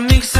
mix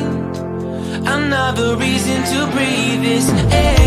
another reason to breathe is air.